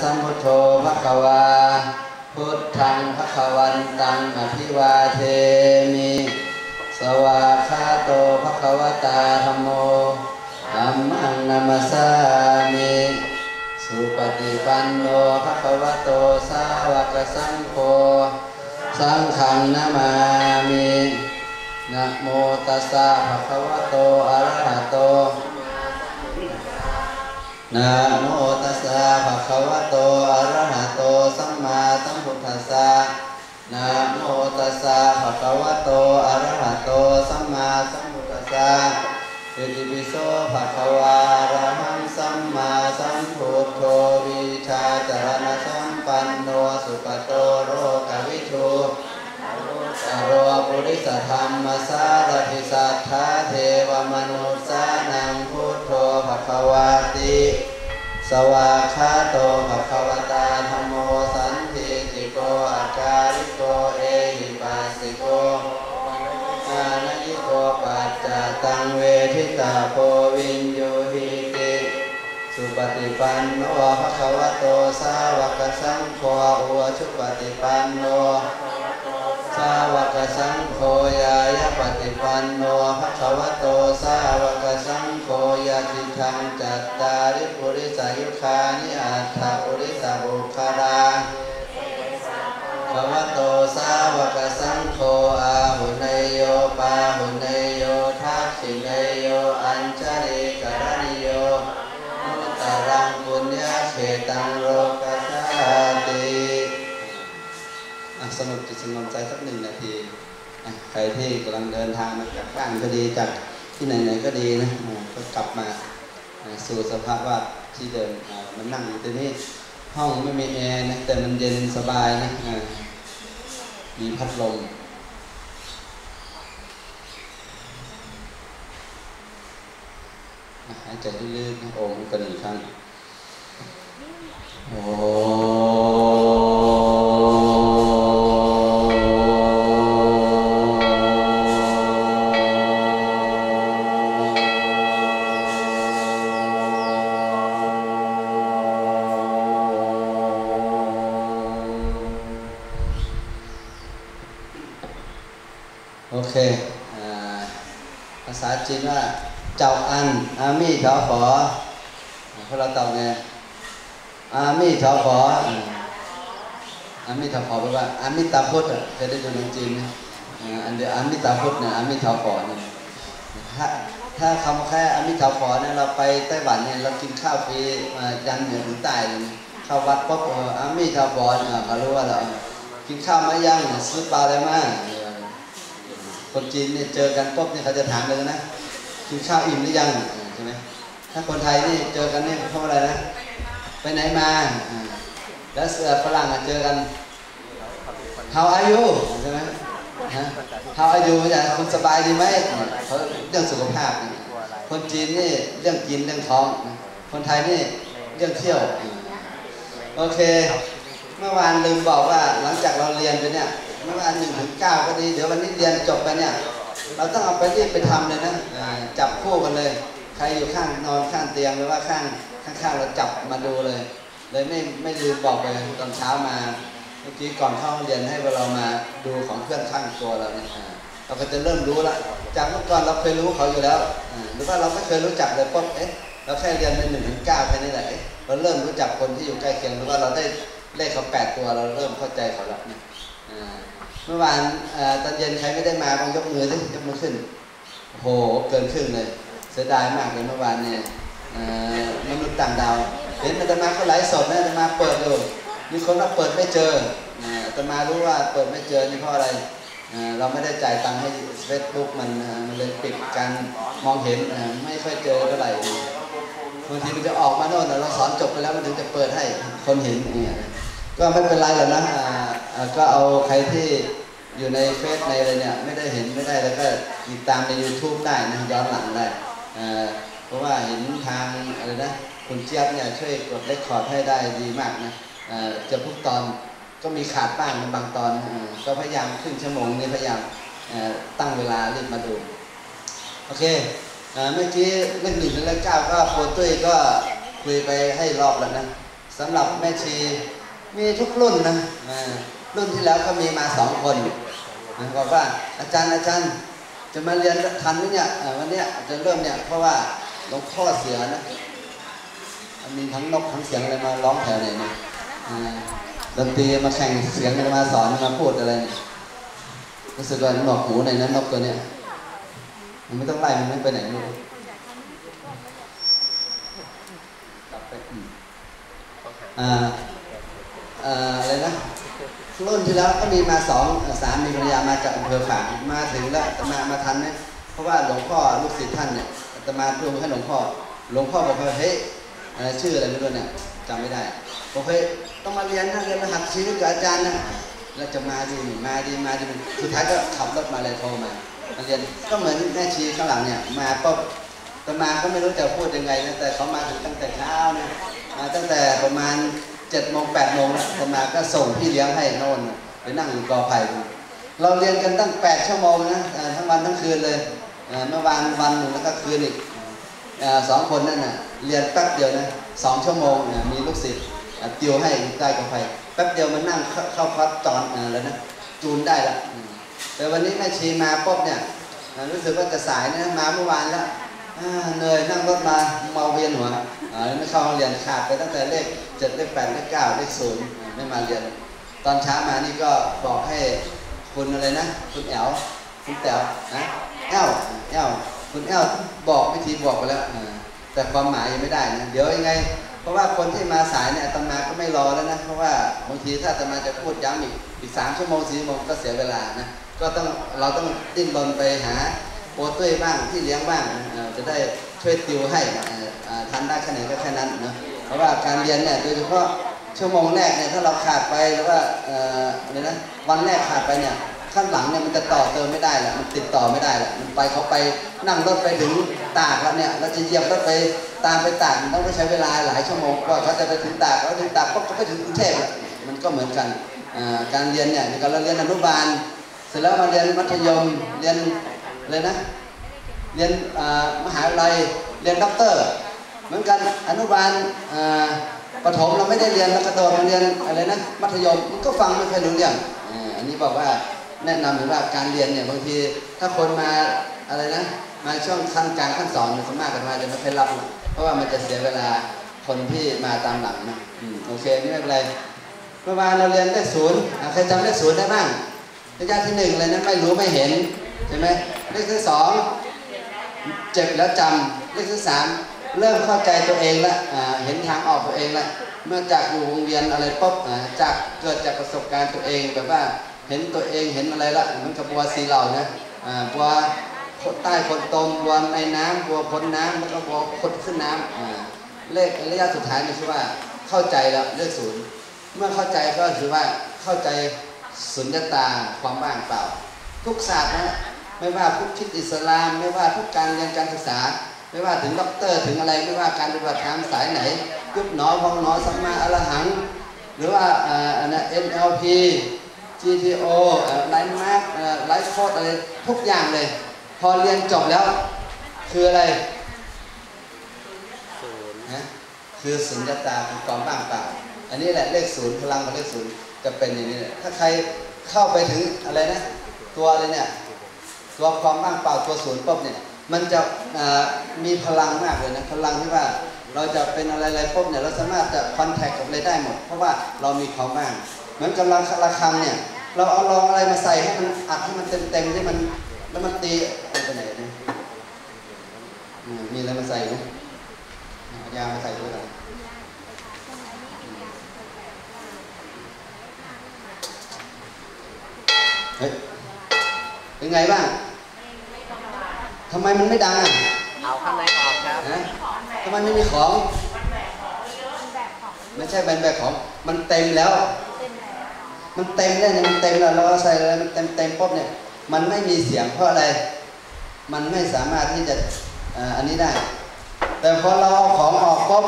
สัมพุทโธภควา พุทธังภควันตังอภิวาเทมิ สวาคาโตภควตาธรรมโมธัมมังนามัสสามิ สุปฏิปันโนภควโตสาวกสังโฆ สังฆังนามามินะโมตัสสะภะคะวะโตอะระหะโต นะโมตัสสะภะคะวะโตอะระหะโตสัมมาสัมพุทธัสสะนะโมตัสสะภะคะวะโตอะระหะโตสัมมาสัมพุทธัสสะอิติปิโสภะคะวะระหังสัมมาสัมพุทโธวิชาจารณสัมปันโนสุปโตโรกวิทูอโรปุริสธรรมสารพิสัทธาเทวมนุษสานังพุ สวาคาโตภควตาธรรมโมสันติจิโกอาการิโกเอหิปัสสิโกอานยิโกปัจจตังเวทิตาโพวินโยหิติสุปฏิปันโนภควโตสาวกสังโฆอุชุปฏิปันโนาวกสังโฆยายปฏิปันโนภะคะวะโตสาวกสังโฆยะทิทังจัตตาริปุริสายุคานิอัตถปุริสบุคาราภะวะโตสาวกสังโฆอาหุเนโยปาหุเนโยทักขิเนโยอัญชลิกรณิโยมุตตรังปุญญาเขตังโลก สงบจิตสงบใจสักหนึ่งนาทีใครที่กำลังเดินทางมาจากบ้านก็ดีจากที่ไหนๆก็ดีนะก็กลับมาสู่สภาพว่าที่เดิมมันนั่งอยู่ที่นี่ห้องไม่มีแอร์นะแต่มันเย็นสบายนะมีพัดลมหายใจลึกๆนะโอมกันอีกครั้งโอ้ อามิตาพุทธเคยได้ดูหนังจีนไหมอันเดียอามิตาพุทธเนี่ยอามิถาขอเนี่ยถ้าถ้าคำแค่อามิถาขอเนี่ยเราไปไต้หวันเนี่ยเรากินข้าวฟรีมายันเหนือถึงใต้เลยเข้าวัดปุ๊บอามิถาขอเนี่ยเขารู้ว่าเรากินข้าวมายังซื้อปลาอะไรมาคนจีนเนี่ยเจอกันปุ๊บเนี่ยเขาจะถามเลยนะกินข้าวอิ่มหรือยังใช่ไหมถ้าคนไทยนี่เจอกันเนี่ยเพราะอะไรนะ ไปไหนมา แล้วเสือฝรั่งอะเจอกัน How are you ใช่ไหมฮะ How are you เนี่ยคุณสบายดีไหมเขาเรื่องสุขภาพนะคนจีนนี่เรื่องกินเรื่องท้อง คนไทยนี่เรื่องเที่ยว โอเค เมื่อวานลืมบอกว่าหลังจากเราเรียนไปเนี่ย เมื่อวานหนึ่งถึงเก้าก็ดี เดี๋ยววันนี้เรียนจบไปเนี่ย เราต้องเอาไปรีบไปทำเลยนะ จับคู่กันเลย ใครอยู่ข้างนอนข้างเตียงหรือว่าข้างข้างๆเราจับมาดูเลย เลยไม่ไม่ลืมบอกไปตอนเช้ามา เมื่อกี้ก่อนเข้าเรียนให้เรามาดูของเพื่อนข้างตัวเราเนี่ยเราก็จะเริ่มรู้ละจากเมื่อก่อนเราเคยรู้เขาอยู่แล้วหรือว่าเราไม่เคยรู้จักเลยปุ๊บเอ๊ะเราแค่เรียนไปหนึ่งถึงเก้าแค่นี้แหละเราเริ่มรู้จักคนที่อยู่ใกล้เคียงหรือว่าเราได้เลขเขาแปดตัวเราเริ่มเข้าใจเขาแล้วเนี่ยเมื่อวานตอนเย็นใครไม่ได้มาบ้างยกมือสิยกมือขึ้นโหเกินครึ่งเลย เสียดายมากเลยเมื่อวานเนี่ยมนุษย์ต่างดาวเห็นอาตมาเขาไลฟ์สดนะอาตมาเปิดดู มีคนว่าเปิดไม่เจออ่าตมารู้ว่าเปิดไม่เจอนี่เพราะอะไร เราไม่ได้จ่ายตังค์ให้เฟซบุ๊กมันมันเลยปิดการมองเห็นไม่ค่อยเจอเท่าไหร่บางทีมันจะออกมาโน่นเราสอนจบไปแล้วมันถึงจะเปิดให้คนเห็นเนี่ยก็ไม่เป็นไรหรอกนะก็เอาใครที่อยู่ในเฟซในอะไรเนี่ยไม่ได้เห็นไม่ได้แล้วก็ติดตามใน YouTube ได้นะย้อนหลังได้เพราะว่าเห็นทางอะไรนะคุณเจี๊ยบเนี่ยช่วยกดเลคคอร์ดให้ได้ดีมากนะ จะทุกตอนก็มีขาดบ้างบางตอนก็พยายามครึ่งชั่วโมงนี้พยายามตั้งเวลารีบมาดูโอเคเมื่อกี้เลขหนึ่งถึงเลขเก้าก็โปรตุ้ยก็คุยไปให้รอบแล้วนะสำหรับแม่ชีมีทุกรุ่นนะรุ่นที่แล้วก็มีมาสองคนบอกว่าอาจารย์อาจารย์จะมาเรียนทันไหมเนี่ยวันเนี้ยจะเริ่มเนี่ยเพราะว่าหลวงพ่อเสียนะมีทั้งนกทั้งเสียงอะไรมาร้องแถวไหนเนี่ยอ่า ดนตรีมาแข่งเสียงกันมาสอนมาพูดอะไรรู้สึกว่าหนวกหูในนั้นนกตัวเนี้ยมันไม่ต้องไล่มันไม่ไปไหนไม่รู้กลับไปอืมอ่าอ่าอะไรนะรุ่นที่แล้วก็มีมาสองสามีภรรยามาจากอำเภอฝางมาถึงแล้วมามาทันไหมเพราะว่าหลวงพ่อลูกศิษย์ท่านเนี่ยอาตมาพูดให้หลวงพ่อ หลวงพ่อบอกว่าเฮ้ยอะไรชื่ออะไรไม่รู้เนี่ยจำไม่ได้บอกเฮ้ย ต้องมาเรียนนะเรียนรหัสชีวิตกับอาจารย์นะแล้วจะมาดีมาดีมาดีสุดท้ายก็ขับรถมาเลยโทรมามาเรียนก็เหมือนแม่ชีข้างหลังเนี่ยมาปุ๊บอาตมาก็ไม่รู้จะพูดยังไงนะแต่เขามาถึงตั้งแต่เช้านะมาตั้งแต่ประมาณเจ็ดโมงแปดโมงแล้วอมาก็ส่งพี่เลี้ยงให้น่นไปนั่งอยู่กอไผ่เราเรียนกันตั้งแปดชั่วโมงนะทั้งวันทั้งคืนเลยเมื่อวานวันหนึ่งแล้วก็คืนอีกสองคนนั่นน่ะเรียนแป๊บเดียวนะสองชั่วโมงมีลูกศิษย์ ติวให้ใต้กอไผ่แป๊บเดียวมันนั่งเข้าเข้าคอร์สจอนแล้วนะจูนได้ละแต่วันนี้แม่ชีมาปุ๊บเนี่ยรู้สึกว่าจะสายนะมาเมื่อวานแล้วเหนื่อยนั่งรถมาเมาเวียนหัวไม่เข้าห้องเรียนขาดไปตั้งแต่เลขเจ็ดเลขแปดเลขเก้าเลขศูนย์ไม่มาเรียน ตอนเช้ามานี่ก็บอกให้คุณอะไรนะ คุณแอลคุณแต๋วนะแอลแอลคุณแอลบอกวิธีบอกไปแล้วแต่ความหมายยังไม่ได้นะเดี๋ยวยังไง เพราะว่าคนที่มาสายเนี่ยอาตมาก็ไม่รอแล้วนะ เพราะว่าบางทีถ้าอาตมาจะพูดย้ำอีกอีกสามชั่วโมงสี่ชั่วโมงก็เสียเวลานะ ก็ต้องเราต้องดิ้นรนไปหาโปรตุ้ยบ้างที่เลี้ยงบ้างจะได้ช่วยติวให้ทันได้แค่ไหนก็แค่นั้นเนาะเพราะว่าการเรียนเนี่ยโดยเฉพาะชั่วโมงแรกเนี่ยถ้าเราขาดไปหรือว่าเอ่ออะไรนะวันแรกขาดไปเนี่ยข้างหลังเนี่ยมันจะต่อเติมไม่ได้แหละมันติดต่อไม่ได้แหละมันไปเขาไป นั่งรถไปถึงตากแล้วเนี่ยเราจะเหยียบรถไปตามไปตากมันต้องใช้เวลาหลายชั่วโมงกว่าเขาจะไปถึงตากแล้วถึงตากปุ๊บก็ไปถึงกรุงเทพมันก็เหมือนกันการเรียนเนี่ยในการเราเรียนอนุบาล เสร็จแล้วมาเรียนมัธยมเรียนอะไรนะเรียนมหาวิทยาลัยเรียนด็อกเตอร์ เหมือนกันอนุบาลประถมเราไม่ได้เรียนแล้วก็โดดมาเรียนอะไรนะมัธยมมันก็ฟังไม่ค่อยรู้เรื่องอันนี้บอกว่าแนะนำหรือว่าการเรียนเนี่ยบางทีถ้าคนมา อะไรนะ มาช่วงขั้นกลางขั้นสอนมันสมารถกันมาจะไม่ค่อยรับนะเพราะว่ามันจะเสียเวลาคนที่มาตามหลังนะโอเคนี่ไม่เป็นไรเมื่อวานเราเรียนเลขศูนย์ใครจำเลขศูนย์ได้บ้างระยะที่หนึ่งอะไรนะไม่รู้ไม่เห็นใช่ไหมเลขที่สองเจ็บแล้วจำเลขที่สามเริ่มเข้าใจตัวเองล้วอ่าเห็นทางออกตัวเองล้วเมื่อจากอยู่โรงเรียนอะไรปุ๊บจากเกิดจากประสบการณ์ตัวเองแบบว่าเห็นตัวเองเห็นอะไรละมันกับบัวสีเหล่านะบัว ใต้คนตมบัวในน้ำบัวพ้นน้ำแล้วก็บัวคนขึ้นน้ำอ่าเลขระยะสุดท้ายนี่คือว่าเข้าใจแล้วเลขศูนย์เมื่อเข้าใจก็คือว่าเข้าใจสุญญตาความว่างเปล่า ทุกศาสตร์นะไม่ว่าพุทธคิดอิสลาม ไม่ว่าทุกการเรียนการศึกษา ไม่ว่าถึงด็อกเตอร์ถึงอะไรไม่ว่าการปฏิบัติธรรมสายไหนยุบหนอพองหนอสัมมาอรหัง หรือว่าอ่าอันนั้น NLP GTO ไลน์มาร์ก life coach อะไรทุกอย่างเลย พอเรียนจบแล้ว คืออะไรศูนย์นะคือสุญญตาคือความว่างเปล่าอันนี้แหละเลขศูนย์พลังของเลขศูนย์จะเป็นอย่างนี้แหละถ้าใครเข้าไปถึงอะไรนะ ตัวอะไรเนี่ยตัวความว่างเปล่าตัวศูนย์ปุ๊บเนี่ย มันจะอ่ามีพลังมากเลยนะพลังที่ว่าเราจะเป็นอะไรๆปุ๊บเนี่ยเราสามารถจะคอนแทคกับอะไรได้หมด เพราะว่าเรามีความว่างเหมือนกำลังระฆังเนี่ย เราเอาลองอะไรมาใส่ให้มันอัดให้มันเต็มๆที่มัน แล้วมันตีเอาไปไหนเนี่ยอืมมีอะไรมาใส่ไหมเอายามาใส่ด้วยกันเฮ้ยเป็นไงบ้างทำไมมันไม่ดังอะเอาข้างในออกครับฮะทำไมไม่มีของไม่ใช่แบนแบกของ มันเต็มแล้ว มันเต็มแล้วเนี่ยมันเต็มแล้วเราใส่อะไรมันเต็มเต็มปุ๊บเนี่ย มันไม่มีเสียงเพราะอะไร มันไม่สามารถที่จะอันนี้ได้ แต่พอเราเอาของออกปุ๊บ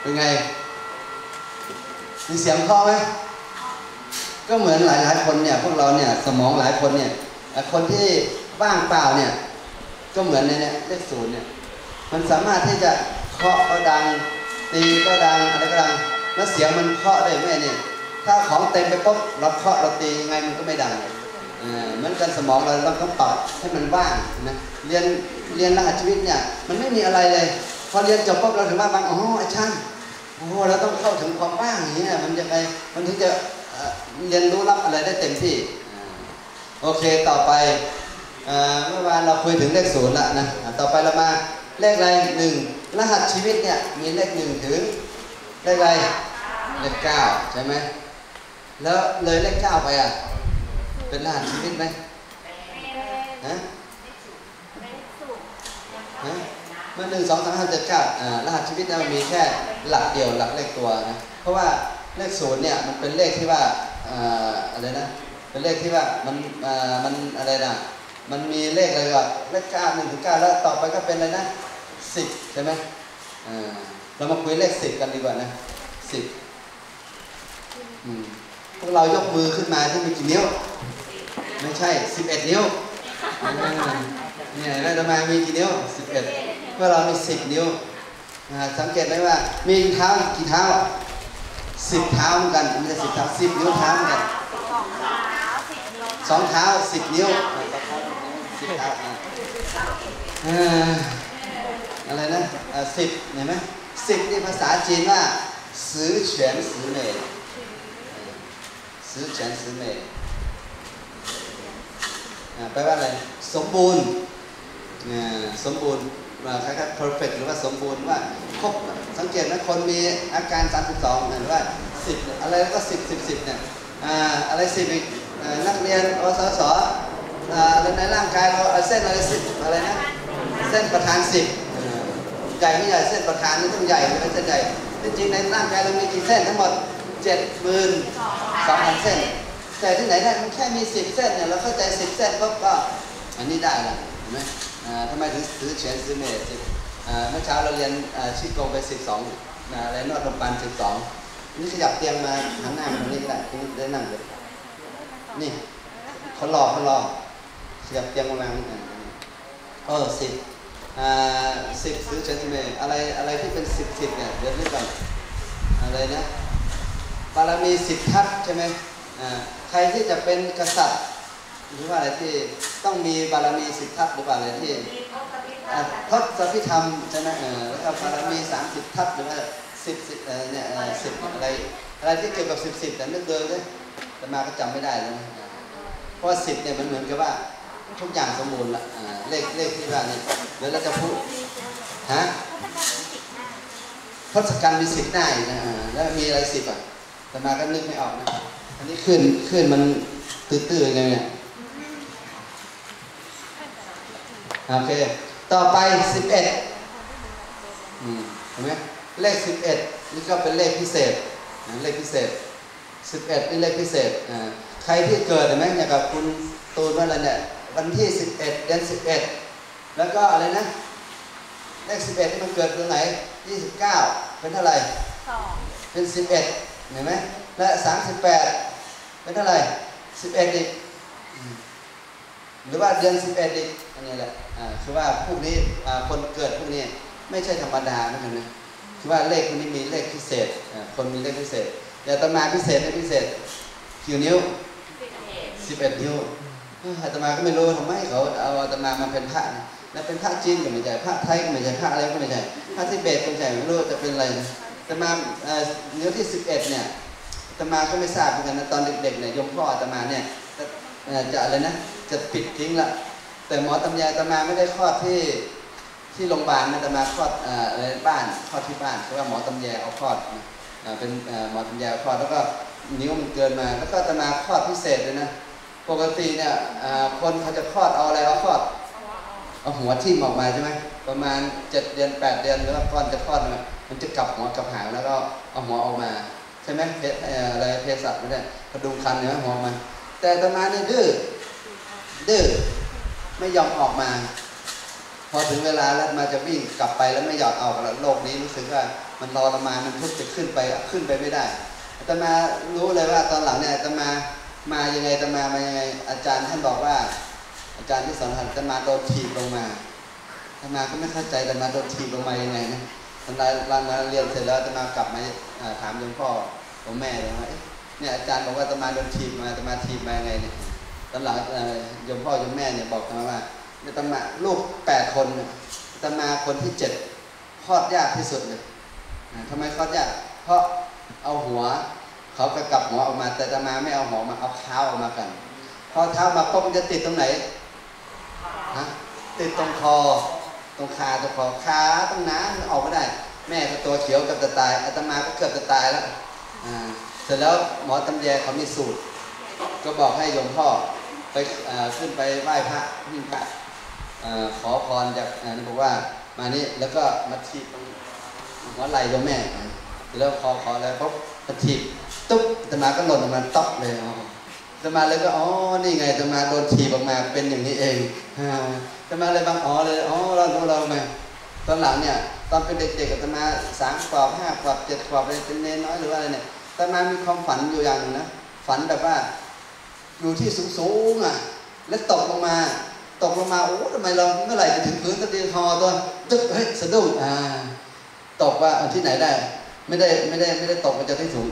เป็นไง มีเสียงเคอไหม ก็เหมือนหลายหลายๆคนเนี่ย พวกเราเนี่ย สมองหลายคนเนี่ย คนที่ว่างเปล่าเนี่ย ก็เหมือนในเนี่ยเลขศูนย์เนี่ย มันสามารถที่จะ เคาะก็ดัง ตีก็ดังอะไรก็ดังแล้วเสียงมันเคาะได้ไหมเนี่ยถ้าของเต็มไปปุ๊บเราเคาะเราตียังไงมันก็ไม่ดังเออเหมือนกันสมองเราต้องต้องปรับให้มันว่างนะเรียนเรียนรหัสชีวิตเนี่ยมันไม่มีอะไรเลย พอเรียนจบปุ๊บเราถึงว่าบางอ๋ออาจารย์โอ้เราต้องเข้าถึงความว่างอย่างนี้ยมันจะไงมันถึงจะเรียนรู้รับอะไรได้เต็มที่โอเคต่อไปเอ่อเมื่อวานเราคุยถึงเลขศูนย์ละนะต่อไปเรามาเลขอะไรหนึ่ง รหัสชีวิตเนี่ยมีเลขหนึ่งถึงเลขอะไรเลขเก้าใช่ไหมแล้วเลยเลขเก้าไปอะเป็นรหัสชีวิตไหมฮะฮะมื่อหนึ่งสองสามห้าเจ็ดเก้าอ่ารหัสชีวิตเนี่ยมันมีแค่หลักเดียวหลักเลขตัวนะเพราะว่าเลขศูนย์เนี่ยมันเป็นเลขที่ว่าอ่าอะไรนะเป็นเลขที่ว่ามันอ่ามันอะไรนะมันมีเลขอะไรก่อนเลขเก้าหนึ่งถึงเก้าแล้วต่อไปก็เป็นอะไรนะ สิบใช่ไหมเรามาคุยเลขสิบกันดีกว่านะสิบพวกเรายกมือขึ้นมาที่มีกี่นิ้ว ไม่ใช่11นิ้วเนี่ยแล้วทำไมมีกี่นิ้ว11เมื่อเรามี10นิ้วสังเกตไหมว่า มีเท้ากี่เท้า10เท้าเหมือนกันไม่ใช่10เท้า10นิ้วเท้าเหมือนกันสองเท้า10นิ้วอ่าสองเท้า อะไรนะอ่า10เห็นไหม10นี่ภาษาจีนว่าสือเฉียนสือเม่สือเฉียนสือเหม่อ่าแปลว่าอะไร สมบูรณ์อ่าสมบูรณ์อ่าคล้ายๆ perfect หรือว่าสมบูรณ์ว่าครบสังเกตไหมคนมีอาการ 32หรือว่า 10 อะไรก็ 10 10 10เนี่ยอ่าอะไร10อีกอ่านักเรียนอสสอ่าในร่างกายเราเส้นอะไร10อะไรนะ เส้นประธาน10อ่า ใหญ่ไม่ใหญ่เส้นประธานนี่ต้องใหญ่ไม่ใช่เส้นใหญ่จริงๆในร่างกายเรามีกี่เส้นทั้งหมด72,000เส้น แต่ที่ไหนได้มันแค่มี10เส้นเนี่ยเราเข้าใจ10เส้นปุ๊บก็อันนี้ได้ละเห็นไหมอ่าทำไมถึงซื้อเฉียนซื้อเมตรอ่าเมื่อเช้าเราเรียนชิโกไป12นะอะไรนวดลมปัน12นี่ขยับเตียงมาหันหน้ามาตรงนี้ก็ได้ตรงนี้ได้นั่งเลยนี่เขารอเขารอขยับเตียงมานิดหนึงเออสิบ สิบซื้อเฉียนซื้อเมตรอะไรอะไรที่เป็นสิบสิบเนี่ยเดี๋ยวนึกก่อนอะไรนะบารมีสิบทัศใช่ไหมอ่าใครที่จะเป็นกษัตริย์หรือว่าอะไรที่ต้องมีบารมีสิทธัตถ์หรือว่าอะไรที่ทศพิธรรมใช่ไหมเออแล้วก็บารมีสามสิบทัศหรือว่าสิบสิบเนี่ยสิบอะไรอะไรที่เกี่ยวกับสิบสิบแต่นึกเดิมเลยแต่มาก็จำไม่ได้แล้วเพราะสิบเนี่ยมันเหมือนกับว่า ทุกอย่างสมบูรณ์ละเลขเลขที่ว่านี่เดี๋ยวเราจะพูดฮะทศกัณฐ์มีสิบหน้าอีกนะแล้วมีอะไรสิบอะแต่มาก็นึกไม่ออกนะอันนี้ขึ้นขึ้นมันตื้อๆไงเนี่ยโอเค ต่อไป11อืมเห็นไหมเลข11นี่ก็เป็นเลขพิเศษเลขพิเศษ11นี่เลขพิเศษอ่าใครที่เกิดเห็นไหมอย่างกับคุณตูนว่าอะไรเนี่ย วันที่ 11 เดือน 11 แล้วก็อะไรนะ เลข 11นี่มันเกิดตรงไหน 29 เป็นเท่าไหร่เป็น 11 เห็นไหมและ 38 เป็นเท่าไหร่ 11 อีกอืมหรือว่าเดือน 11 อีก อันนี้แหละอ่าคือว่าพวกนี้อ่าคนเกิดพวกนี้ไม่ใช่ธรรมดาเหมือนกันนะคือว่าเลขพวกนี้มีเลขพิเศษอ่าคนมีเลขพิเศษแต่อาตมาพิเศษไม่พิเศษ กี่นิ้ว 11 นิ้วเอาตมาก็ไม่รู้ทำไมเขาเอาอาตมามาเป็นพระนะแล้วเป็นพระจีนก็ไม่ใช่พระไทยก็ไม่ใช่พระอะไรก็ไม่ใช่พระทิเบตก็ไม่ใช่ไม่รู้จะเป็นอะไรนะอาตมาเอ่อนิ้วที่11เนี่ยอาตมาก็ไม่ทราบเหมือนกันนะตอนเด็กๆเนี่ยยมพ่ออาตมาเนี่ยจะอะไรนะจะปิดทิ้งละแต่หมอตำยาอาตมาไม่ได้คลอดที่ที่โรงพยาบาลนะอาตมาคลอดเอ่ออะไรบ้านคลอดที่บ้านเพราะว่าหมอตำแยเอาคลอดเอ่อเป็นหมอตำแยเอาคลอดแล้วก็นิ้วมันเกินมาแล้วก็อาตมาคลอดพิเศษเลยนะ ปกติเนี่ยคนเขาจะคลอดเอาอะไรเอาคลอดเอาหัวทิ่มออกมาใช่ไหมประมาณเจ็ดเดือนแปดเดือนหรือว่าก่อนจะคลอดเนี่ยมันจะกลับหัวกลับหางแล้วก็เอาหัวออกมาใช่ไหมเพศอะไรเพศสัตว์ไม่ได้กระดุมคันเนี่ยหัวออกมาแต่ตมาเนี่ยดื้อดื้อไม่ยอมออกมา พอถึงเวลาแล้วมาจะวิ่งกลับไปแล้วไม่ยอมออกแล้วโลกนี้รู้สึกว่ามันรอตมามันทุกจะขึ้นไปขึ้นไปไม่ได้ตมารู้เลยว่าตอนหลังเนี่ยตมา มายังไงตมามายังไง อาจารย์ท่านบอกว่า อาจารย์ที่สอนหัดจะมาโดนถีบลงมาอาตมาก็ไม่เข้าใจแต่มาโดนถีบลงมายังไงนะตอนเรามาเรียนเสร็จแล้วตมากลับมาถามหลวงพ่อหลวงแม่เลยว่าเนี่ยอาจารย์บอกว่าตมาโดนถีบมาตมาถีบมายังไงเนี่ยตอนหลังโยมพ่อโยมแม่เนี่ยบอกมาว่าตมาลูกแปดคนตมาคนที่เจ็ดคลอดยากที่สุดเลยอ่าทำไมคลอดยากเพราะเอาหัว เขาก็กลับหัวออกมา แต่อาตมาไม่เอาหัวมาเอาเท้าออกมากันพอเท้ามาปุ๊บมันจะติดตรงไหนฮะติดตรงคอ ตรงขาตรงคอขาตรงน้ำมันออกไม่ได้ แม่ก็ตัวเขียวกับจะตายอาตมาก็เกือบจะตายแล้วอ่าเสร็จแล้วหมอตำแยเขามีสูตร ก็บอกให้โยมพ่อไปอขึ้นไปไหว้พระวิ่งพระอ่ขอพรจากอ่นี่บอกว่ามานี่แล้วก็มาทีบหัวไหล่โยมแม่แล้วขอขอแล้วปุ๊บมาทีบ ตุ๊บตมาก็หล่นออกมาต๊อกเลยอ๋อตมาเลยก็อ๋อนี่ไงตมาโดนถีบออกมาเป็นอย่างนี้เองตมาเลยบางอ๋อเลยอ๋อเรารู้เราไหมตอนหลังเนี่ยตอนเป็นเด็กๆตมาสามขวบห้าขวบเจ็ดขวบอะไรเป็นเนนน้อยหรือว่าอะไรเนี่ยตมามีความฝันอยู่อย่างหนึงนะฝันแบบว่าอยู่ที่สูงๆอะ แล้วตกลงมาตกลงมาโอ้ทำไมเราเมื่อไหร่จะถึงพื้นสักทีคอตัวตึ๊กเฮ้ยสะดุ้งอ่าตกว่าเอาที่ไหนได้ ไม่ได้ไม่ได้ไม่ได้ตกมาจากที่สูง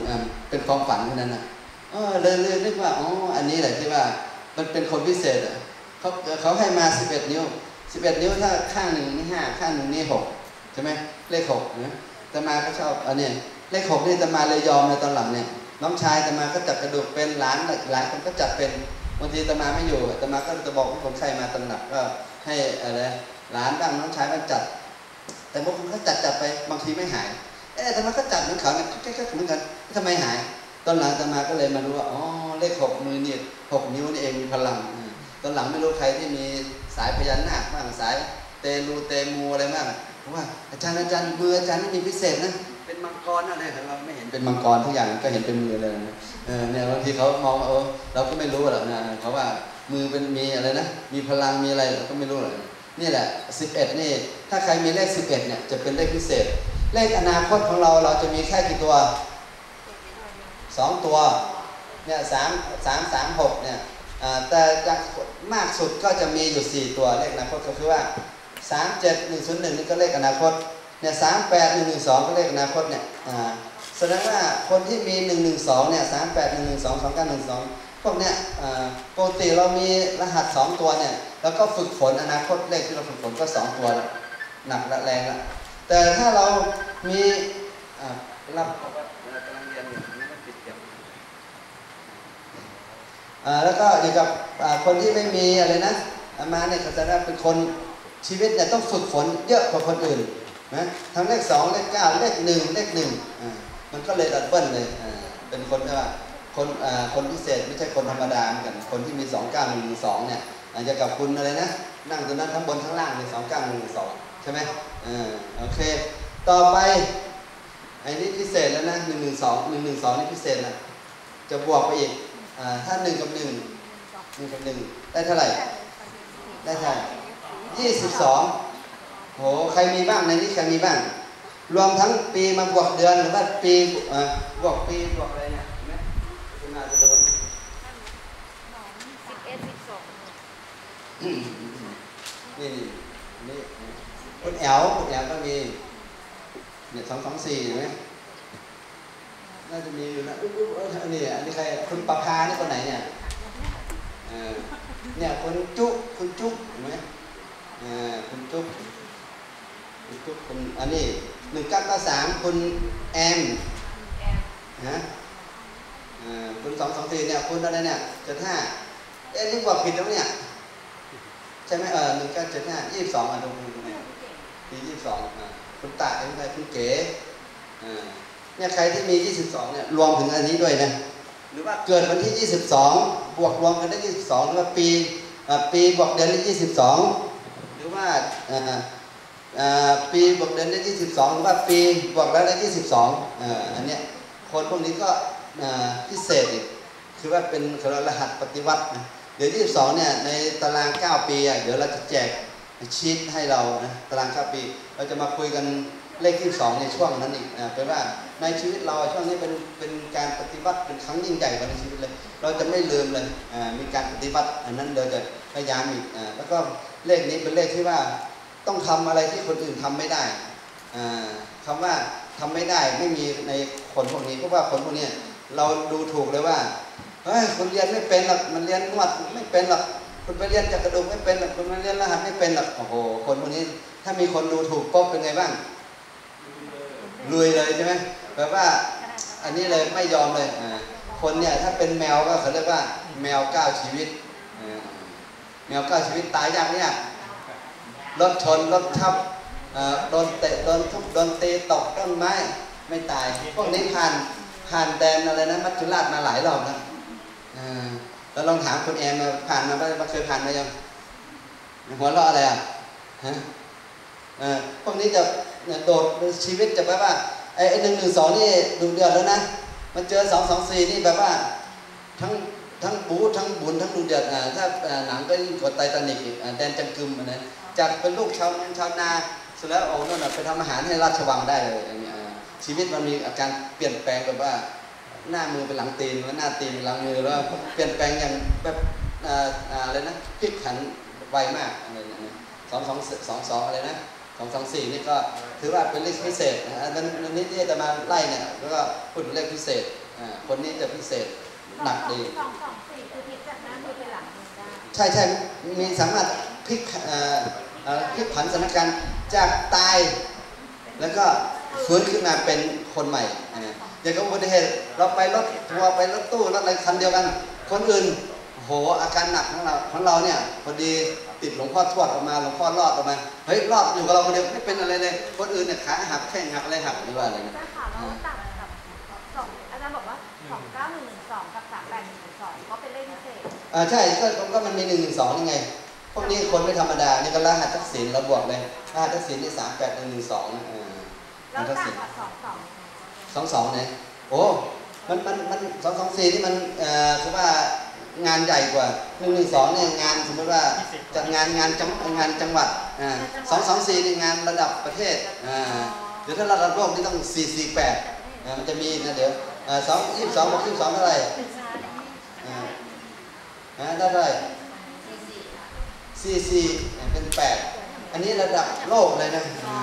เป็นความฝันเท่านั้นนะเออเลยเลยนึกว่าอ๋ออันนี้แหละที่ว่ามันเป็นคนพิเศษอะเขาเขาให้มา11นิ้ว11นิ้วถ้าข้างหนึ่งนี่ห้าข้างหนึ่งนี่หกใช่ไหมเลขหกนะแตมาก็ชอบอันนี้เลขหกนี่แตมาเลยยอมในตอนหลังเนี่ยน้องชายแตมาก็จับกระดูกเป็นหลานหลานคนก็จับเป็นบางทีแตมาไม่อยู่แตมาก็จะบอกให้คนไข้มาตำหนักก็ให้อะไรหลานบ้างน้องชายบ้างจัด แต่บางคนก็จัดจัดไปบางทีไม่หาย เอ๊ะแต่มันก็จัดเหมือนเขาเนี่ยแค่ๆเหมือนกันทำไมหาย ตอนหลังตมาก็เลยมารู้ว่าอ๋อเลขหกมือเนี่ยหกนิ้วนี่เองมีพลังตอนหลังไม่รู้ใครที่มีสายพญานาคบ้างสายเตลูเตมูอะไรบ้างเพราะว่าอาจารย์อาจารย์มืออาจารย์นี่มีพิเศษนะเป็นมังกรอะไรแต่เราไม่เห็นเป็นมังกรทุกอย่างก็เห็นเป็นมือเลยนะเออเนี่ยบางทีเขามองว่าเออเราก็ไม่รู้หรอกนะเขาว่ามือเป็นมีอะไรนะมีพลังมีอะไรเราก็ไม่รู้หรอกนี่แหละ 11 นี่ ถ้าใครมีเลข 11 เนี่ยจะเป็นเลขพิเศษ เลขอนาคตของเราเราจะมีแค่กี่ตัวสองตัวเนี่ยสามสามสามหกเนี่ยแต่มากสุดก็จะมีอยู่สี่ตัวเลขอนาคตก็คือว่าสามเจ็ดหนึ่งศูนย์หนึ่งนี่ก็เลขอนาคตเนี่ยสามแปดหนึ่งหนึ่งสองก็เลขอนาคตเนี่ยอ่าแสดงว่าคนที่มีหนึ่งหนึ่งสองเนี่ยสามแปดหนึ่งหนึ่งสองสองเก้าหนึ่งสองพวกเนี่ยอ่าปกติเรามีรหัสสองตัวเนี่ยแล้วก็ฝึกฝนอนาคตเลขที่เราฝึกฝนก็สองตัวล้วหนักและแรงละ แต่ถ้าเรามีรับแล้วก็อยู่กับคนที่ไม่มีอะไรนะอามาเนี่ยเขาจะเป็นคนชีวิตเนี่ยต้องฝึกฝนเยอะกว่าคนอื่นนะทั้งเลขสองเลขเก้าเลขหนึ่งเลขหนึ่งมันก็เลย double เลยเป็นคนที่ว่าคนอ่าคนพิเศษไม่ใช่คนธรรมดาเหมือนกันคนที่มีสองเก้าหนึ่งสองเนี่ยอาจจะกับคุณอะไรนะนั่งตรงนั้นทั้งบนทั้งล่างเลยสองเก้าหนึ่งสองใช่ไหม อ่าโอเค ต่อไปไอ้นี่พิเศษแล้วนะหนึ่งหนึ่งสองหนึ่งหนึ่งสองนี่พิเศษนะจะบวกไปอีกอ่าถ้าหนึ่งกับหนึ่งหนึ่งกับหนึ่งได้เท่าไหร่ ได้เท่าไหร่ยี่สิบสองโหใครมีบ้างในนี้ใครมีบ้าง รวมทั้งปีมาบวกเดือนหรือว่าปีอ่าบวกปีบวกอะไรเนี่ยเห็นไหมคุณอาจจะโดนสิบเอ็ดสิบสองนี่ นี่นี่คุณแอลคุณแอลก็มีเนี่ยสองสองสี่เห็นไหมน่าจะมีอยู่นะอุ๊ยอุ๊ยอุ๊ยอันนี้อันนี้ใครคุณประภานี่คนไหนเนี่ยเออเนี่ยคุณจุ๊กคุณจุ๊กเห็นไหมเออคุณจุ๊กคุณจุ๊กคุณอันนี้หนึ่งเก้าเก้าสามคุณแอมแอมนะเออคุณสองสองสี่เนี่ยคุณอะไรเนี่ยเจ็ดห้าเอ๊ะนี่บอกผิดแล้วเนี่ย ใช่ไหมเออหนึ่งเก้าเจ็ดห้ายี่สิบสองอะตรงนี้ตรงนี้ปียี่สิบสองอะคุณตาเอ็มไทยคุณเก๋เออเนี่ยใครที่มียี่สิบสองเนี่ยรวมถึงอันนี้ด้วยนะหรือว่าเกิดวันที่22บวกรวมกันได้22หรือว่าปีอ่าปีบวกเดือนได้22หรือว่าอ่าอ่าปีบวกเดือนได้22หรือว่าปีบวกแล้วได้22อ่าอันเนี้ยคนพวกนี้ก็อ่าพิเศษอีกคือว่าเป็นเขาเรียกรหัสปฏิวัตินะ เดี๋ยว22เนี่ยในตาราง 9 ปีอะเดี๋ยวเราจะแจกชีตให้เรานะตาราง 9 ปี เราจะมาคุยกันเลขที่2ในช่วงนั้นอีกอ่าเป็นว่าในชีวิตเราช่วงนี้เป็นเป็นการปฏิวัติเป็นครั้งยิ่งใหญ่กว่าในชีวิตเลย เราจะไม่ลืมเลยมีการปฏิบัติอันนั้นเราจะเรพยายามอีกแล้วก็เลขนี้เป็นเลขที่ว่าต้องทำอะไรที่คนอื่นทำไม่ได้อ่าคำว่าทำไม่ได้ไม่มีในคนพวกนี้เพราะว่าคนพวกนี้เราดูถูกเลยว่า เฮ้ยคุณเรียนไม่เป็นหรอกมันเรียนนวดไม่เป็นหรอกคุณไปเรียนจักกระดูกไม่เป็นหรอกคุณไปเรียนรหัสไม่เป็นหรอกโอ้โหคนพวกนี้ ถ้ามีคนดูถูกปุ๊บเป็นไงบ้างรวยเลยใช่ไหมแบบว่า อันนี้เลยไม่ยอมเลยคนเนี่ยถ้าเป็นแมวก็เขาเรียกว่า แมวก้าวชีวิตแมวก้าวชีวิตตายยากเนี่ยรถชนรถทับโดนเตะโดนทุบโดนตีตกต้นไม้ไม่ตาย พวกนี้ผ่านผ่านแดนอะไรนะมัจจุราชมาหลายรอบนะอ่าแล้วลองถามคุณแอมมาผ่านมาบ้างเคยผ่านมายังหัวเราะอะไรอะฮะเออพวกนี้จะโดดชีวิตจะแบบว่าไอ้หนึ่งหนึ่งสองนี่ดูเดือดแล้วนะมาเจอสองสองสี่นี่แบบว่าทั้งทั้งบูทั้งบุญทั้งดูเดือดอ่าถ้าหนังก็ยิ่งกว่าไททานิกอ่าแดนจังกึมอันนั้นจากเป็นลูกชาวชาวนาเสร็จแล้วโอ้นั่นน่ะไปทำอาหารให้ราชวังได้เลยอย่างเงี้ยชีวิตมันมีอาการเปลี่ยนแปลงแบบว่า หน้ามือเป็นหลังตีนแล้วหน้าตีนเป็นหลังมือแล้วเปลี่ยนแปลงอย่างแบบอ่าอ่าอะไรนะพลิกผันไวมากอะไรอย่างเงี้ยสองสองสองสองอะไรนะสองสองสี่นี่ก็ถือว่าเป็นเลขพิเศษนะฮะวันวันนี้ที่จะมาไล่เนี่ยแล้วก็พูดถึงเลขพิเศษอ่าคนนี้จะพิเศษหนักดีสองสองสี่คือพลิกจากหน้ามือไปหลังมือได้ใช่ใช่มีสามารถพลิกเอ่อเอ่อพลิกผันสถานการณ์จากตาย แล้วก็ฟื้นขึ้นมาเป็นคนใหม่ อ่าอย่างกับอุบัติเหตุเราไปรถทัวร์ไปรถตู้รถอะไรคันเดียวกัน คนอื่นโหอาการหนักของเราของเราเนี่ยพอดีติดหลวงพ่อทวดออกมาหลวงพ่อรอดออกมาเฮ้ยรอดอยู่กับเราคนเดียวไม่เป็นอะไรเลย คนอื่นเนี่ยขาหักแข้งหักอะไรหักหรือว่าอะไรนะอาจารย์ค่ะแล้วต่างกับสองอาจารย์บอกว่าสองเก้าหนึ่งหนึ่งสองกับสามแปดหนึ่งหนึ่งสองก็เป็นเลขพิเศษอ่าใช่ก็ก็มันมีหนึ่งหนึ่งสองยังไงพวกนี้คนไม่ธรรมดานี่ก็รหัสทักษิณเราบวกเลยรหัสทักษิณนี่สามแปดหนึ่งหนึ่งสองอ่าแล้วทักต่างษิณกับสองสอง สองสองเนี่ยโอ้มันมันมันสองสองสี่นี่มันเอ่อคือว่างานใหญ่กว่าหนึ่งหนึ่งสองเนี่ยงานสมมติว่าจัดงานงานจังงานจังหวัดอ่าสองสองสี่นี่งานระดับประเทศอ่าเดี๋ยวถ้าระดับโลกนี่ต้องสี่สี่แปดอ่ามันจะมีนะเดี๋ยวอ่าสองยี่สิบสองบวกยี่สิบสองเท่าไหร่อ่าอ่าได้เท่าไหร่ซีซีเป็นแปดอันนี้ระดับโลกเลยนะอ่า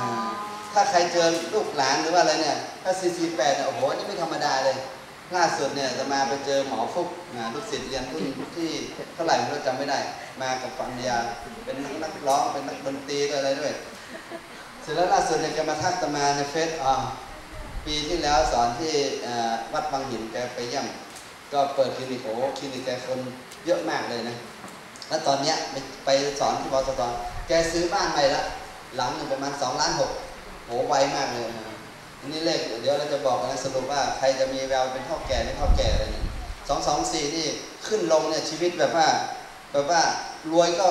ถ้าใครเจอลูกหลานหรือว่าอะไรเนี่ย ถ้าซีซีแปดเนี่ยโอ้โหนี่ไม่ธรรมดาเลยล่าสุดเนี่ยจะมาไปเจอหมอฟุกอ่าลูกศิษย์เรียนรุ่นที่เท่าไหร่ไม่รู้จำไม่ได้ มากับปัญญาเป็นนักนักร้องเป็นนักดนตรีอะไรด้วย เสร็จแล้วล่าสุดเนี่ยแกมาทักตมาในเฟซอ่าปีที่แล้วสอนที่วัดบางหินแกไปเยี่ยมก็เปิดคลินิกโอ้คลินิกแกคนเยอะมากเลยนะ แล้วตอนเนี้ยไปสอนที่บอสตแกซื้อบ้านใหม่ละหลังหนึ่งประมาณสองล้านหก โหไวมากเลยนะอันนี้เลขเดี๋ยวเราจะบอกกันนะสรุปว่าใครจะมีแววเป็นเท่าแก่ไม่เท่าแก่อะไรนี่สองสองสี่นี่ขึ้นลงเนี่ยชีวิตแบบว่าแบบว่ารวยก็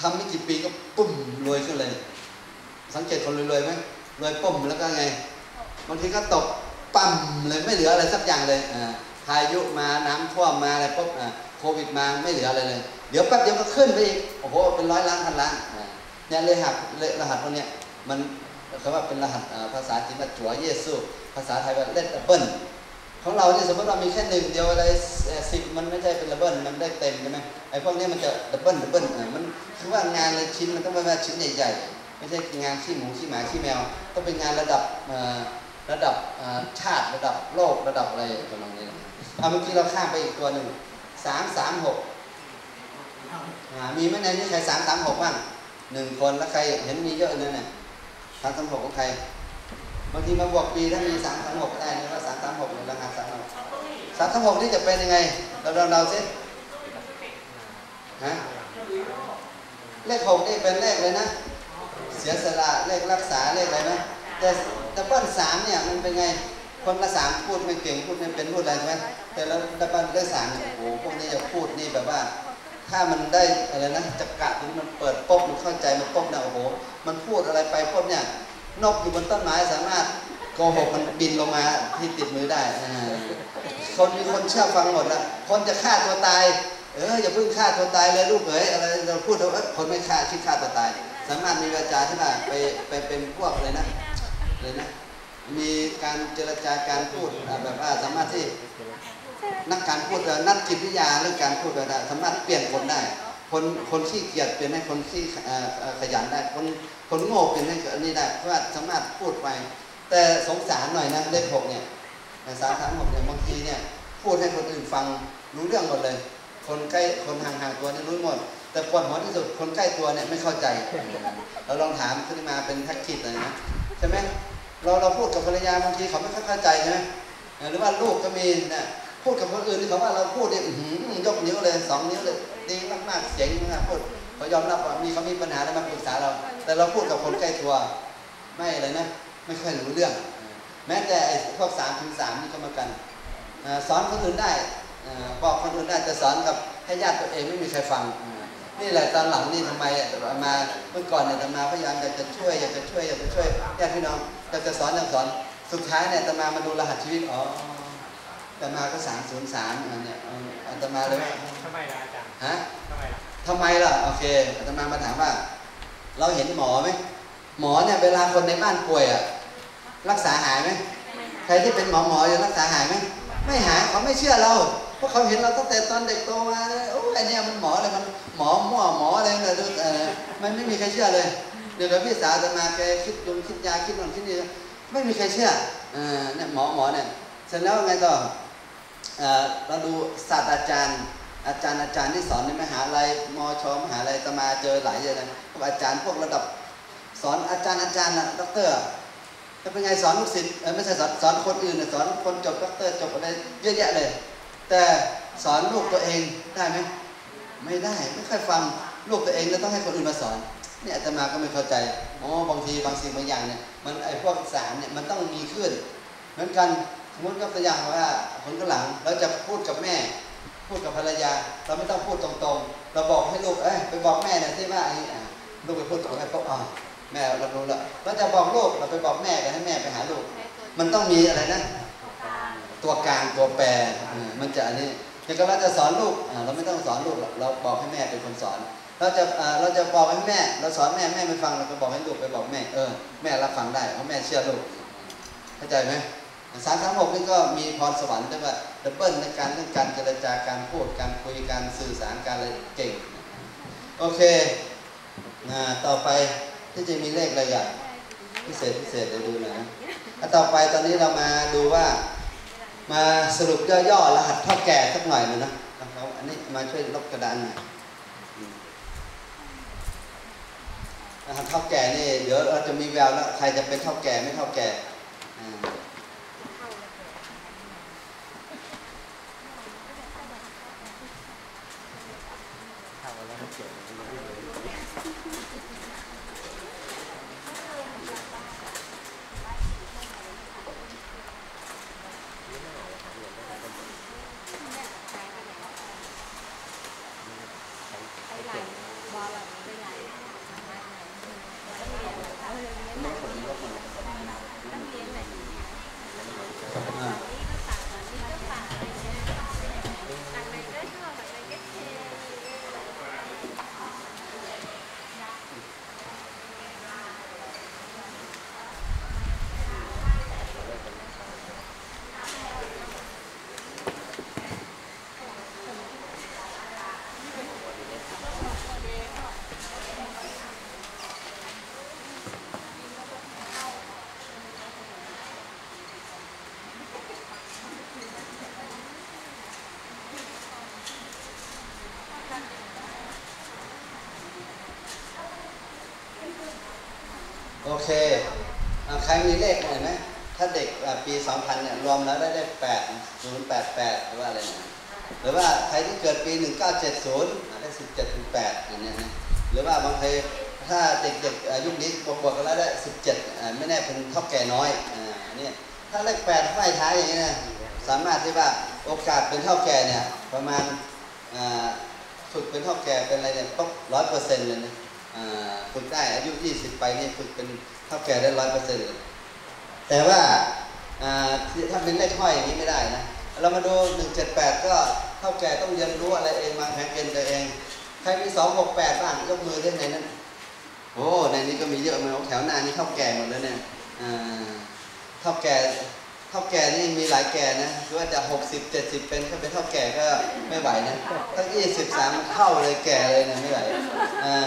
ทำไม่กี่ปีก็ปุ้มรวยขึ้นเลย สังเกตคนรวยๆไหมรวยปุ่มแล้วก็ไงบางทีก็ตกปั๊มเลยไม่เหลืออะไรสักอย่างเลยอ่าพายุมาน้ำท่วมมาอะไรปุ๊บอ่าโควิดมาไม่เหลืออะไรเลย เดี๋ยวแป๊บเดียวก็ขึ้นไปอีกโอ้โหเป็นร้อยล้านพันล้านเนี่ยเลยหักเลยรหัสพวกเนี้ยมัน เขาว่าเป็นรหัสภาษาจีนว่าจัวเยซูภาษาไทยว่าเลดเบิลของเราเนี่ยสมมติเรามีแค่หนึ่งเดียวอะไรสิบมันไม่ใช่เป็นดับเบิลมันได้เต็มใช่ไหมไอ้พวกนี้มันจะดับเบิลดับเบิลมันคือว่างานเลยชิ้นมันต้องเป็นชิ้นใหญ่ๆ ไม่ใช่งานขี้หมูขี้หมาขี้แมว ต้องเป็นงานระดับระดับชาติระดับโลกระดับอะไรประมาณนี้นะเอาเมื่อกี้เราข้ามไปอีกตัวหนึ่งสามสามหกมีไหมในนี้ใครสามสามหกบ้างหนึ่งคนแล้วใครเห็นมีเยอะนั่นน่ะ สามสามหกของใครบางทีมาบวกปีถ้ามีสามสามหกได้นี่ก็สามสามหกในราคาสามหกสามสามหกนี่จะเป็นยังไง เราเราเราสิฮะเลขหกนี่เป็นเลขเลยนะ เสียสละเลขรักษาเลขอะไรนะแต่ดับเบิลสามเนี่ยมันเป็นไง คนละสามพูดไม่เก่งพูดไม่เป็นพูดอะไรใช่ไหมแต่แล้วดับเบิลได้สามโอ้โหพวกนี้จะพูดนี่แบบว่า ถ้ามันได้อะไรนะจักระที่มันเปิดปุ๊บมันเข้าใจมันปุ๊บเนี่ยโอ้โห มันพูดอะไรไปปุ๊บเนี่ยนกอยู่บนต้นไม้สามารถโกหกมันบินลงมาที่ติดมือได้คนมีคนเชื่อฟังหมดละคนจะฆ่าตัวตาย เอออย่าเพิ่งฆ่าตัวตายเลยลูกเอ๋ยอะไรเราพูดเราเอ้ยคนไม่ฆ่าคิดฆ่าตัวตาย สามารถมีวาจาที่ว่าไปไปเป็นพวกเลยนะเลยนะมีการเจรจาการพูดอ่าแบบว่าสามารถที่ นักการพูดนักจิตวิทยาเรื่องการพูดแบบนั้นสามารถเปลี่ยนคนได้ คนคนขี้เกียจเป็นให้คนขี้ขยันได้ คนคนโง่เป็นให้นนี้ได้เพราะว่าสามารถพูดไป แต่สงสารหน่อยนะเลขหกเนี่ยสามสามหกเนี่ยบางทีเนี่ยพูดให้คนอื่นฟังรู้เรื่องหมดเลย คนใกล้คนห่างๆตัวนี่รู้หมด แต่ปวดหัวที่สุดคนใกล้ตัวเนี่ยไม่เข้าใจ เราลองถามขึ้นมาเป็นท็กคิดเลยนะใช่ไหมเราเราพูดกับภรรยาบางทีเขาไม่เข้าใจใช่ไหมหรือว่าลูกก็มีนะ พูดกับคนอื่นที่เขาว่าเราพูดเนี่ยอื้อหือยกนิ้วเลยสองนิ้วเลยดีมากๆเจ๋งมากพูดเขายอมรับว่ามีเขามีปัญหาแล้วมาปรึกษาเรา แต่เราพูดกับคนใกล้ตัว ไม่เลยนะไม่ค่อยรู้เรื่อง แม้แต่ไอ้พวกสามถึงสามนี่ก็มากันสอนคนอื่นได้บอกคนอื่นได้แต่สอนกับให้ญาติตัวเองไม่มีใครฟังนี่แหละตอนหลังนี่ทำไมอามาเมื่อก่อนเนี่ยอามาพยายามอยากจะช่วยอยากจะช่วยอยากจะช่วยญาติพี่น้องอยากจะสอนอยากสอนสุดท้ายเนี่ยอามามาดูรหัสชีวิตอ๋อ อามาก็สามศูนย์สามเนี่ยเอาอาตมาเลยว่าทำไมล่ะอาจารย์ฮะทำไมล่ะทำไมล่ะโอเคอาตมามาถามว่า เราเห็นหมอไหมหมอเนี่ยเวลาคนในบ้านป่วยอะรักษาหายไหมใครที่เป็นหมอหมออยู่รักษาหายไหมไม่หายเขาไม่เชื่อเราเพราะเขาเห็นเราตั้งแต่ตอนเด็กโตมาโอ้ยไอเนี่ยมันหมออะไรมันหมอมั่วหมออะไรเนี่ยดูเออมันไม่มีใครเชื่อเลยเดี๋ยวกับพี่สาวอาตมาแกคิดยงคิดยาคิดนู่นคิดนี่ไม่มีใครเชื่อเออเนี่ยหมอหมอเนี่ยเสร็จแล้วไงต่อ เราดูศาสตราจารย์ อาจารย์อาจารย์ที่สอนในมหาลัยมอชมหาลัยตมาเจอหลายเยอะเลยพวกอาจารย์พวกระดับสอนอาจารย์อาจารย์นะด็อกเตอร์จะเป็นไงสอนลูกศิษย์ไม่ใช่สอนสอนคนอื่นนะสอนคนจบด็อกเตอร์จบอะไรเยอะแยะเลย แต่สอนลูกตัวเองได้ไหมไม่ได้ไม่ค่อยฟังลูกตัวเองแล้วต้องให้คนอื่นมาสอนเนี่ยอาตมาก็ไม่เข้าใจอ๋อบางทีบางสิ่งบางอย่างเนี่ยมันไอ้พวกสารเนี่ยมันต้องมีขึ้นเหมือนกัน สมมติยกตัวอย่างว่าคนข้างหลังเราจะพูดกับแม่ พูดกับภรรยา เราไม่ต้องพูดตรงๆ เราบอกให้ลูกเอ้ยไปบอกแม่หน่อยสิว่าอันนี้อะลูกไปพูดกับแม่ปุ๊บอ่าแม่เรับรู้แล้วเราจะบอกลูกเราไปบอกแม่กันให้แม่ไปหาลูก มันต้องมีอะไรนะ ตัวกลางตัวแปรมันจะอันนี้อย่างกับเราจะสอนลูกเราไม่ต้องสอนลูกเราบอกให้แม่เป็นคนสอน เราจะเราจะบอกให้แม่ เราสอนแม่แม่ไม่ฟังเราก็บอกให้ลูกไปบอกแม่เออแม่รับฟังได้เพราะแม่เชื่อลูกเข้าใจไหม สามสามหกนี่ก็มีพรสวรรค์แต่ว่าดับเบิลในการเรื่องการเจรจาการพูดการคุยการสื่อสารการอะไรเก่ง โอเคนะต่อไปที่จะมีเลขอะไรอย่างพิเศษพิเศษเดี๋ยวดูหน่อยนะอะต่อไปตอนนี้เรามาดูว่า มาสรุปย่อๆรหัสเท่าแก่สักหน่อยหนึงนะเราอันนี้มาช่วยลบกระดานหน่อยรหัสเท่าแก่นี่เดี๋ยวเราจะมีแววแล้วใครจะเป็นเท่าแก่ไม่เท่าแก่อ่า เคอ่าใครมีเลขเห็นไหมถ้าเด็กปี2000เนี่ยรวมแล้วได้เลข8 088หรือว่าอะไรนะหรือว่าใครที่เกิดปี 1970อ่าได้17.8อย่างเนี้ยนะหรือว่าบางทีถ้าเด็กๆอายุคนี้บวกๆกันแล้วได้17 ไม่แน่เป็นเท่าแก่น้อยอ่าอันนี้ถ้าเลข8ไฟท้ายอย่างนี้นะสามารถที่ว่าโอกาสเป็นเท่าแก่เนี่ยประมาณอ่าฝึกเป็นเท่าแก่เป็นอะไรเนี่ยต้องร้อยเปอร์เซ็นต์เลยนะ อ่าฝึกได้อายุ 20 ไปนี่ฝึกเป็นเท่าแก่ได้ร้อยเปอร์เซ็นต์แต่ว่าถ้าเป็นเลขห้อยอย่างนี้ไม่ได้นะเรามาดู 178 ก็เท่าแก่ต้องเรียนรู้อะไรเองวางแผนเกณฑ์ตัวเอง ใครมี 268 บ้างยกมือได้ในนั้นโอ้ในนี้ก็มีเยอะมากแถวหน้านี้เท่าแก่หมดเลยเนี่ยอ่าเท่าแก่เท่าแก่นี่มีหลายแก่นะคือว่าจะหกสิบเจ็ดสิบเป็นถ้าเป็นเท่าแก่ก็ไม่ไหวนะตั้งยี่สิบสามเท่าเลยแก่เลยนะไม่ไหวอ่า